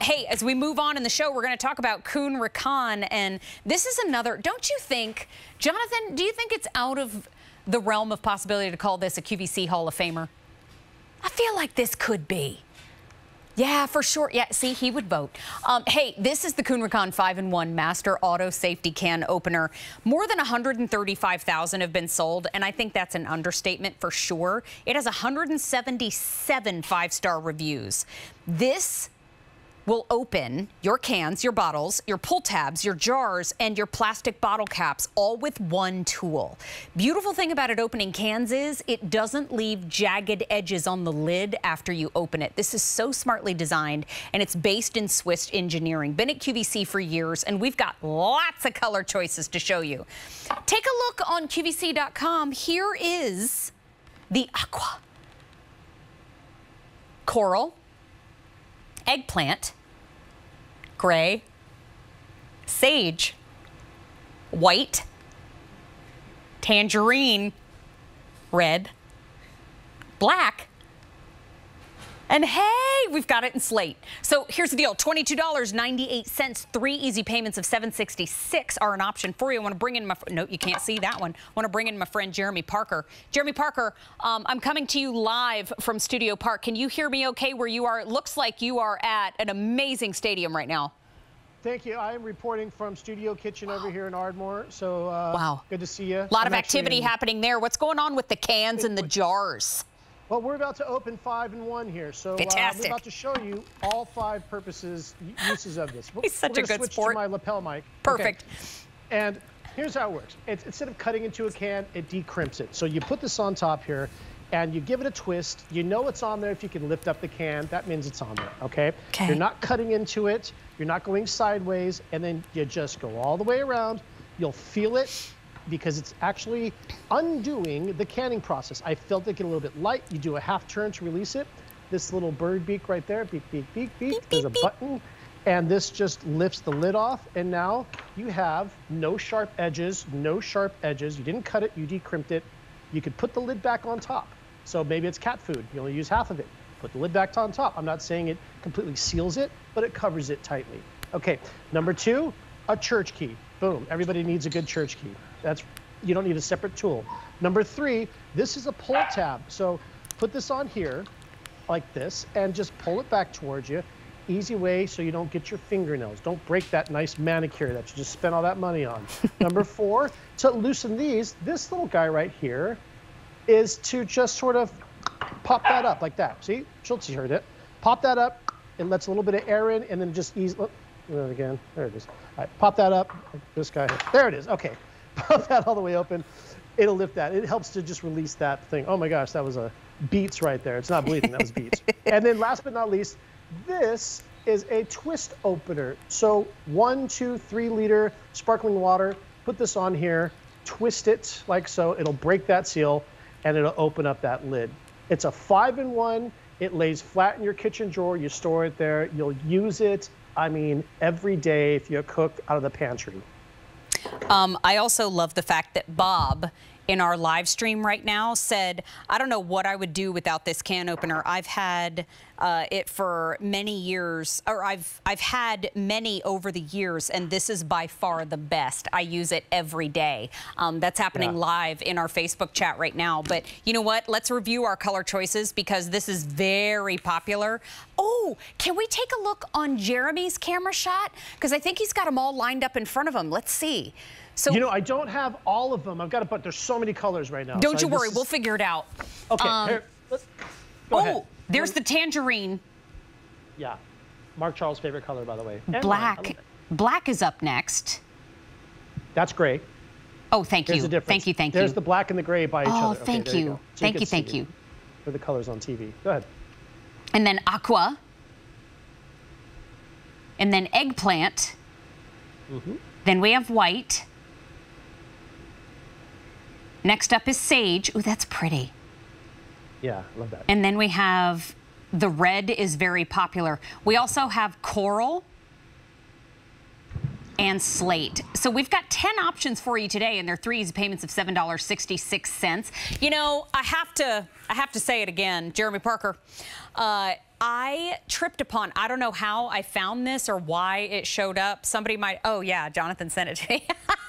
hey, as we move on in the show, we're going to talk about Kuhn Rikon. And this is another, don't you think, Jonathan, do you think it's out of the realm of possibility to call this a QVC Hall of Famer? I feel like this could be. Yeah, for sure. Yeah, see, he would vote. Um, hey, this is the Kuhn Rikon 5-in-1 Master Auto Safety Can Opener. More than 135,000 have been sold, and I think that's an understatement for sure. It has 177 five-star reviews. This will open your cans, your bottles, your pull tabs, your jars, and your plastic bottle caps all with one tool. Beautiful thing about it opening cans is it doesn't leave jagged edges on the lid after you open it. This is so smartly designed and it's based in Swiss engineering. Been at QVC for years and we've got lots of color choices to show you. Take a look on QVC.com. Here is the aqua. Coral, eggplant, gray, sage, white, tangerine, red, black, and hey, we've got it in slate. So here's the deal. $22.98, three easy payments of 766 are an option for you. I want to bring in my, no, you can't see that one. I want to bring in my friend Jeremy Parker. Jeremy Parker, um, I'm coming to you live from Studio Park. Can you hear me okay where you are? It looks like you are at an amazing stadium right now. Thank you. I am reporting from Studio Kitchen wow. over here in Ardmore. So uh, wow, good to see you. A lot I'm of activity in... happening there. What's going on with the cans and the jars? Well, we're about to open five and one here, so uh, we're about to show you all five purposes, uses of this. He's such we're a good switch sport. To my lapel mic. Perfect. Okay. And here's how it works. It's, instead of cutting into a can, it decrimps it. So you put this on top here, and you give it a twist. You know it's on there if you can lift up the can. That means it's on there, okay? okay? You're not cutting into it. You're not going sideways, and then you just go all the way around. You'll feel it because it's actually undoing the canning process. I felt it get a little bit light. You do a half turn to release it. This little bird beak right there, beep, beep, beep, beep. There's a beep. button, and this just lifts the lid off. And now you have no sharp edges, no sharp edges. You didn't cut it, you decrimped it. You could put the lid back on top. So maybe it's cat food. You only use half of it. Put the lid back on top. I'm not saying it completely seals it, but it covers it tightly. Okay, number two, a church key. Boom, everybody needs a good church key. That's you don't need a separate tool. Number three, this is a pull tab. So put this on here like this and just pull it back towards you. Easy way so you don't get your fingernails. Don't break that nice manicure that you just spent all that money on. Number four, to loosen these, this little guy right here is to just sort of pop that up like that. See, Schultz heard it. Pop that up. It lets a little bit of air in and then just ease. Oh, again, there it is. All right, pop that up. This guy. There it is. Okay pop that all the way open. It'll lift that. It helps to just release that thing. Oh my gosh, that was a beats right there. It's not bleeding, that was beats. and then last but not least, this is a twist opener. So one, two, three liter sparkling water, put this on here, twist it like so. It'll break that seal and it'll open up that lid. It's a five in one. It lays flat in your kitchen drawer. You store it there. You'll use it, I mean, every day if you cook out of the pantry. Um, I also love the fact that Bob in our live stream right now said, I don't know what I would do without this can opener. I've had uh, it for many years, or I've I've had many over the years, and this is by far the best. I use it every day. Um, that's happening yeah. live in our Facebook chat right now. But you know what? Let's review our color choices because this is very popular. Oh, can we take a look on Jeremy's camera shot? Because I think he's got them all lined up in front of him. Let's see. So you know, I don't have all of them. I've got to, but there's so many colors right now. Don't so you worry, is... we'll figure it out. Okay, um, here, oh, ahead. there's the tangerine. Yeah, Mark Charles' favorite color, by the way. And Black. Black is up next. That's gray. Oh, thank There's you. Thank you, thank you. There's the black and the gray by each oh, other. Oh, thank okay, you. you so thank you, thank you. For the colors on TV. Go ahead. And then aqua. And then eggplant. Mm -hmm. Then we have white. Next up is sage. Ooh, that's pretty. Yeah, I love that. And then we have the red is very popular. We also have coral and slate. So we've got 10 options for you today and they're three easy payments of $7.66. You know, I have to I have to say it again, Jeremy Parker. Uh, I tripped upon, I don't know how I found this or why it showed up. Somebody might, oh yeah, Jonathan sent it to me.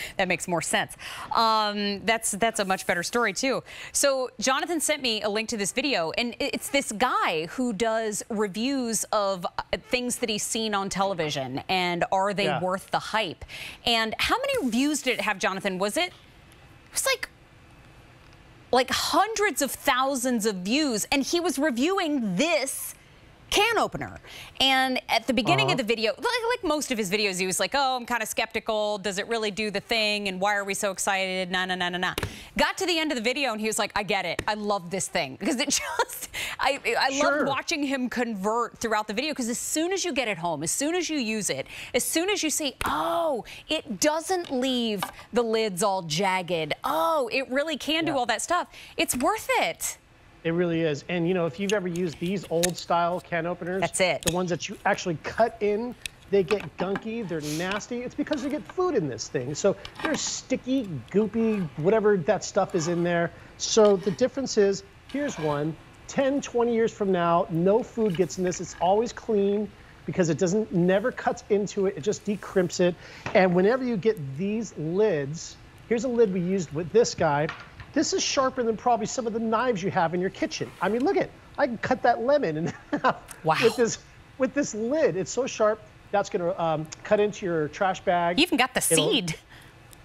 that makes more sense. Um, that's that's a much better story too. So Jonathan sent me a link to this video, and it's this guy who does reviews of uh, things that he's seen on television, and are they yeah. worth the hype? And how many views did it have, Jonathan? Was it? It was like like hundreds of thousands of views, and he was reviewing this can opener. And at the beginning uh -huh. of the video, like, like, most of his videos, he was like, oh, I'm kind of skeptical. Does it really do the thing? And why are we so excited? Nah, nah, nah, nah, nah. Got to the end of the video and he was like, I get it. I love this thing. Because it just, I, I sure. loved watching him convert throughout the video. Because as soon as you get it home, as soon as you use it, as soon as you see, oh, it doesn't leave the lids all jagged. Oh, it really can yeah. do all that stuff. It's worth it. It really is. And you know, if you've ever used these old style can openers, that's it. The ones that you actually cut in, they get gunky, they're nasty. It's because you get food in this thing. So they're sticky, goopy, whatever that stuff is in there. So the difference is, here's one, 10, 20 years from now, no food gets in this. It's always clean because it doesn't, never cuts into it. It just decrimps it. And whenever you get these lids, here's a lid we used with this guy. This is sharper than probably some of the knives you have in your kitchen. I mean, look at, I can cut that lemon in half wow. with this with this lid. It's so sharp. That's going to um, cut into your trash bag. You even got the It'll, seed.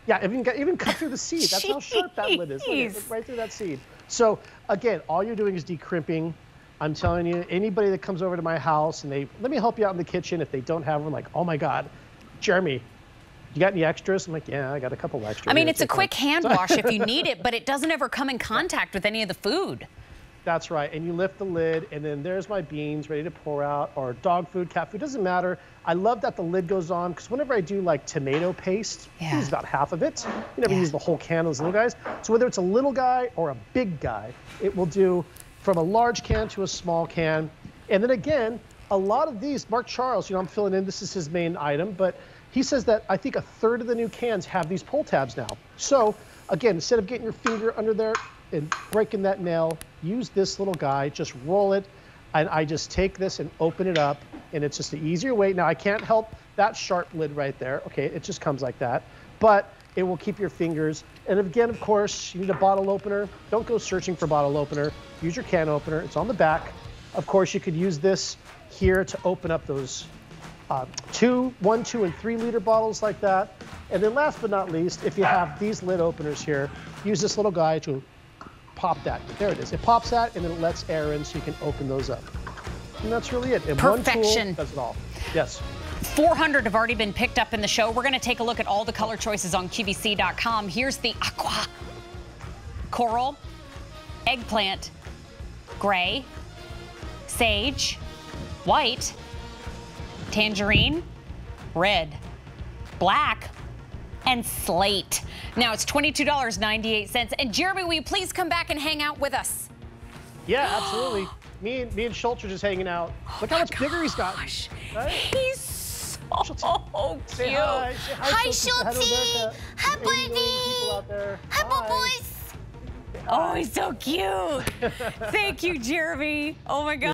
Yeah, even, even cut through the seed. That's how sharp that lid is. Look, right through that seed. So again, all you're doing is decrimping. I'm telling you, anybody that comes over to my house and they let me help you out in the kitchen if they don't have one, like, oh my God, Jeremy, you got any extras? I'm like, yeah, I got a couple extras. I mean, it's a quick hand wash if you need it, but it doesn't ever come in contact with any of the food. That's right. And you lift the lid, and then there's my beans ready to pour out, or dog food, cat food, doesn't matter. I love that the lid goes on, because whenever I do like tomato paste, yeah. use about half of it. You never yeah. use the whole can of those little guys. So whether it's a little guy or a big guy, it will do from a large can to a small can. And then again, a lot of these, Mark Charles, you know, I'm filling in, this is his main item, but he says that I think a third of the new cans have these pull tabs now. So again, instead of getting your finger under there and breaking that nail, use this little guy, just roll it, and I just take this and open it up, and it's just the easier way. Now I can't help that sharp lid right there. Okay, it just comes like that, but it will keep your fingers. And again, of course, you need a bottle opener. Don't go searching for bottle opener. Use your can opener. It's on the back. Of course, you could use this here to open up those uh, two, one, two, and three liter bottles like that. And then last but not least, if you have these lid openers here, use this little guy to pop that. There it is. It pops that and then it lets air in so you can open those up. And that's really it. And Perfection. One tool does it all. Yes. 400 have already been picked up in the show. We're going to take a look at all the color choices on QVC.com. Here's the aqua, coral, eggplant, gray, sage, white, tangerine, red, black, and slate. Now it's $22.98. And Jeremy, will you please come back and hang out with us? Yeah, absolutely. me and me and Schultz are just hanging out. Oh Look oh how much gosh. bigger he's gotten. Right? He's so cute. hi. hi, Schultz. Hi, buddy. Hi, boys. Oh, he's so cute. Thank you, Jeremy. Oh my God.